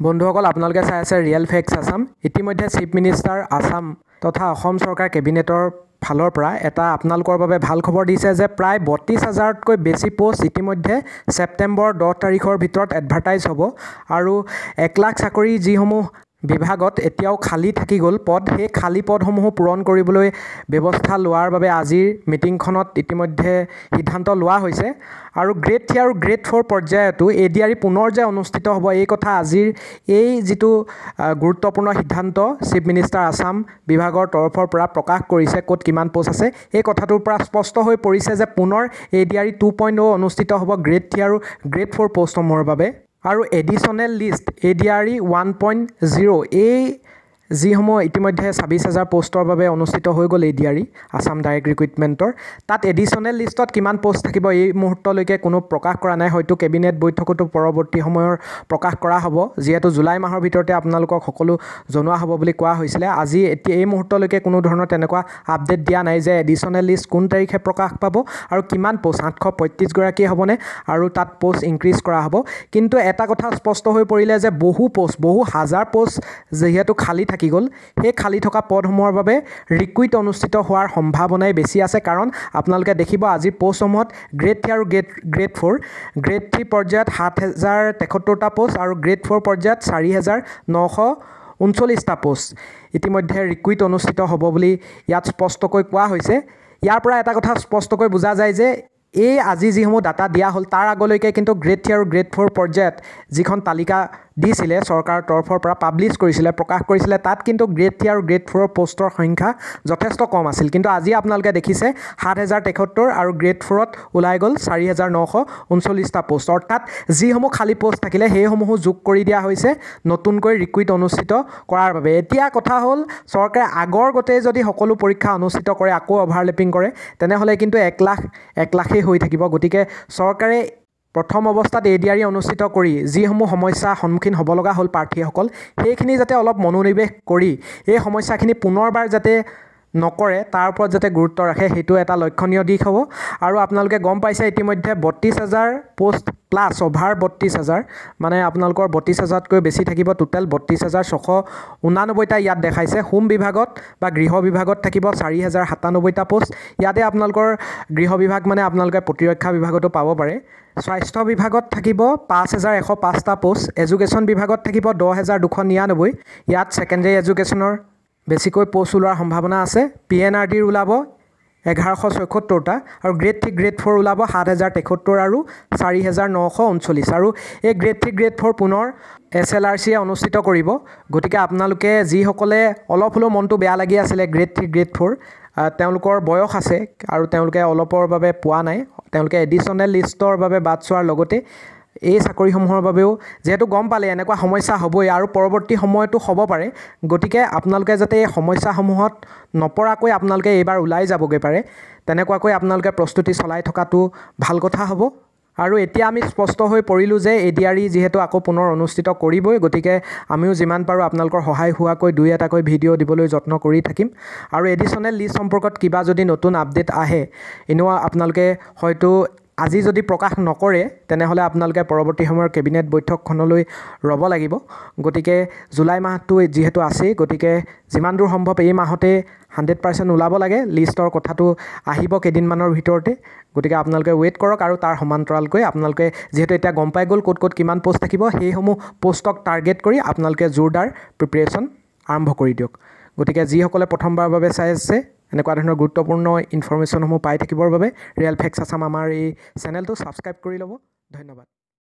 বন্ধুসকল আপোনালোকে চাই আছে ৰিয়েল ফেক্স আছাম ইতিমধ্যে চিফ মিনিষ্টাৰ আছাম তথা অসম চৰকাৰ কেবিনেটৰ ফালৰ পৰা এটা আপোনালোকৰ বাবে ভাল খবৰ দিছে যে প্ৰায় বত্ৰিছ হাজাৰতকৈ বেছি পষ্ট ইতিমধ্যে ছেপ্টেম্বৰ দহ তাৰিখৰ ভিতৰত এডভাৰটাইজ হ'ব। আৰু এক লাখ চাকৰি যিসমূহ বিভাগত এতিয়াও খালী থাকি গ'ল পদ। সেই খালী পদসমূহো পূৰণ কৰিবলৈ ব্যৱস্থা লোৱাৰ বাবে আজিৰ মিটিংখনত ইতিমধ্যে সিদ্ধান্ত লোৱা হৈছে। আৰু গ্ৰেড থ্ৰী আৰু গ্ৰেড ফ'ৰ পৰ্যায়তো এ ডি আৰ ই পুনৰ যে অনুষ্ঠিত হ'ব এই কথা আজিৰ এই যিটো গুৰুত্বপূৰ্ণ সিদ্ধান্ত চিফ মিনিষ্টাৰ আছাম বিভাগৰ তৰফৰ পৰা প্ৰকাশ কৰিছে ক'ত কিমান পষ্ট আছে এই কথাটোৰ পৰা স্পষ্ট হৈ পৰিছে যে পুনৰ A D R E two point O' অনুষ্ঠিত হ'ব গ্ৰেড থ্ৰী আৰু গ্ৰেড ফ'ৰ পষ্টসমূহৰ বাবে। আৰু additional list A D R E one point zero' এই যিসমূহ ইতিমধ্যে ছাব্বিছ হাজাৰ পষ্টৰ বাবে অনুষ্ঠিত হৈ গ'ল A D R E Assam direct ৰিক্ৰুইটমেণ্টৰ তাত এডিশ্যনেল লিষ্টত কিমান পষ্ট থাকিব এই মুহূৰ্তলৈকে কোনো প্ৰকাশ কৰা নাই। হয়তো কেবিনেট বৈঠকতো পৰৱৰ্তী সময়ৰ প্ৰকাশ কৰা হ'ব যিহেতু জুলাই মাহৰ ভিতৰতে আপোনালোকক সকলো জনোৱা হ'ব বুলি কোৱা হৈছিলে। আজি এতিয়া এই মুহূৰ্তলৈকে কোনো ধৰণৰ তেনেকুৱা আপডেট দিয়া নাই যে এডিশ্যনেল লিষ্ট কোন তাৰিখে প্ৰকাশ পাব আৰু কিমান পষ্ট আঠশ পঁয়ত্ৰিছগৰাকী হ'বনে আৰু তাত পষ্ট ইনক্ৰিজ কৰা হ'ব। কিন্তু এটা কথা স্পষ্ট হৈ পৰিলে যে বহু পষ্ট বহু হাজাৰ পষ্ট যিহেতু খালী থাকি গ'ল। সেই খালী থকা পদসমূহৰ বাবে ৰিকুইট অনুষ্ঠিত হোৱাৰ সম্ভাৱনাই বেছি আছে কাৰণ আপোনালোকে দেখিব আজিৰ পষ্টসমূহত গ্ৰেড থ্ৰী আৰু grade grade four grade three পৰ্যায়ত সাত হেজাৰ তেসত্তৰটা পষ্ট আৰু গ্ৰেড ফ'ৰ পৰ্যায়ত চাৰি হেজাৰ নশ ঊনচল্লিছটা পষ্ট। ইতিমধ্যে ৰিকুইট অনুষ্ঠিত হ'ব বুলি ইয়াত স্পষ্টকৈ কোৱা হৈছে। ইয়াৰ পৰা এটা কথা স্পষ্টকৈ বুজা যায় যে এই আজি যিসমূহ ডাটা দিয়া হ'ল তাৰ আগলৈকে কিন্তু গ্ৰেড থ্ৰী আৰু গ্ৰেড ফ'ৰ পৰ্যায়ত যিখন তালিকা দিছিলে চৰকাৰৰ তৰফৰ পৰা পাব্লিছ কৰিছিলে প্ৰকাশ কৰিছিলে তাত কিন্তু গ্ৰেড থ্ৰী আৰু গ্ৰেড ফ'ৰৰ পষ্টৰ সংখ্যা যথেষ্ট কম আছিল। কিন্তু আজি আপোনালোকে দেখিছে সাত হেজাৰ তেসত্তৰ আৰু গ্ৰেড ফ'ৰত ওলাই গ'ল চাৰি হেজাৰ নশ ঊনচল্লিছটা পষ্ট অৰ্থাৎ যিসমূহ খালী পষ্ট থাকিলে সেইসমূহো যোগ কৰি দিয়া হৈছে নতুনকৈ ৰিকুইট অনুষ্ঠিত কৰাৰ বাবে। এতিয়া কথা হ'ল চৰকাৰে আগৰ গতেই যদি সকলো পৰীক্ষা অনুষ্ঠিত কৰে আকৌ অভাৰলেপিং কৰে তেনেহ'লে কিন্তু এক লাখ এক লাখেই হৈ থাকিব। গতিকে চৰকাৰে প্ৰথম অৱস্থাত এ ডি আৰ ই অনুষ্ঠিত কৰি যিসমূহ সমস্যাৰ সন্মুখীন হ'ব লগা হ'ল প্ৰাৰ্থীসকল সেইখিনি যাতে অলপ মনোনিৱেশ কৰি এই সমস্যাখিনি পুনৰবাৰ যাতে নকৰে তাৰ ওপৰত যাতে গুৰুত্ব ৰাখে সেইটো এটা লক্ষণীয় দিশ হ'ব। আৰু আপোনালোকে গম পাইছে ইতিমধ্যে বত্ৰিছ হাজাৰ পষ্ট প্লাছ অভাৰ বত্ৰিছ হাজাৰ মানে আপোনালোকৰ বত্ৰিছ হাজাৰতকৈ বেছি থাকিব টোটেল বত্ৰিছ হাজাৰ ছশ ঊনানব্বৈটা ইয়াত দেখাইছে। হোম বিভাগত বা গৃহ বিভাগত থাকিব চাৰি হাজাৰ সাতানব্বৈটা পষ্ট ইয়াতে আপোনালোকৰ গৃহ বিভাগ মানে আপোনালোকে প্ৰতিৰক্ষা বিভাগতো পাব পাৰে। স্বাস্থ্য বিভাগত থাকিব পাঁচ হেজাৰ এশ পাঁচটা পষ্ট এডুকেশ্যন বিভাগত থাকিব দহ হেজাৰ দুশ নিৰানব্বৈ ইয়াত ছেকেণ্ডেৰী এডুকেশ্যনৰ বেছিকৈ পষ্ট ওলোৱাৰ সম্ভাৱনা আছে। পি এন আৰ ডিৰ ওলাব এঘাৰশ ছয়সত্তৰটা আৰু গ্ৰেড থ্ৰী গ্ৰেড ফ'ৰ ওলাব সাত হেজাৰ তেসত্তৰ আৰু চাৰি হেজাৰ নশ ঊনচল্লিছ আৰু এই গ্ৰেড থ্ৰী গ্ৰেড ফ'ৰ পুনৰ এছ এল আৰ চিয়ে অনুষ্ঠিত কৰিব। গতিকে আপোনালোকে যিসকলে অলপ হ'লেও মনটো বেয়া লাগি আছিলে গ্ৰেড থ্ৰী গ্ৰেড ফ'ৰ তেওঁলোকৰ বয়স আছে আৰু তেওঁলোকে অলপৰ বাবে পোৱা নাই। তেওঁলোকে এডিশ্যনেল লিষ্টৰ বাবে বাট চোৱাৰ লগতে এই চাকৰিসমূহৰ বাবেও যিহেতু গম পালে এনেকুৱা সমস্যা হ'বই আৰু পৰৱৰ্তী সময়তো হ'ব পাৰে গতিকে আপোনালোকে যাতে এই সমস্যাসমূহত নপৰাকৈ আপোনালোকে এইবাৰ ওলাই যাবগৈ পাৰে তেনেকুৱাকৈ আপোনালোকে প্ৰস্তুতি চলাই থকাটো ভাল কথা হ'ব। আৰু এতিয়া আমি স্পষ্ট হৈ পৰিলোঁ যে এ ডি আৰ ই যিহেতু আকৌ পুনৰ অনুষ্ঠিত কৰিবই গতিকে আমিও যিমান পাৰোঁ আপোনালোকৰ সহায় হোৱাকৈ দুই এটাকৈ ভিডিঅ' দিবলৈ যত্ন কৰি থাকিম। আৰু এডিশ্যনেল লিষ্ট সম্পৰ্কত কিবা যদি নতুন আপডেট আহে এনেও আপোনালোকে হয়তো আজি যদি প্ৰকাশ নকৰে তেনেহ'লে আপোনালোকে পৰৱৰ্তী সময়ৰ কেবিনেট বৈঠকখনলৈ ৰ'ব লাগিব। গতিকে জুলাই মাহটো যিহেতু আছেই গতিকে যিমান দূৰ সম্ভৱ এই মাহতে হাণ্ড্ৰেড পাৰ্চেণ্ট ওলাব লাগে। লিষ্টৰ কথাটো আহিব কেইদিনমানৰ ভিতৰতে। গতিকে আপোনালোকে ৱেইট কৰক আৰু তাৰ সমান্তৰালকৈ আপোনালোকে যিহেতু এতিয়া গম পাই গ'ল ক'ত ক'ত কিমান পষ্ট থাকিব সেইসমূহ পষ্টক টাৰ্গেট কৰি আপোনালোকে জোৰদাৰ প্ৰিপেৰেশ্যন আৰম্ভ কৰি দিয়ক। গতিকে যিসকলে প্ৰথমবাৰৰ বাবে চাই আছে এনেকুৱা ধৰণৰ গুৰুত্বপূৰ্ণ ইনফৰ্মেশ্যনসমূহ পাই থাকিবৰ বাবে ৰিয়েল ফেক্স আছাম আমাৰ এই চেনেলটো ছাবস্ক্ৰাইব কৰি ল'ব। ধন্যবাদ।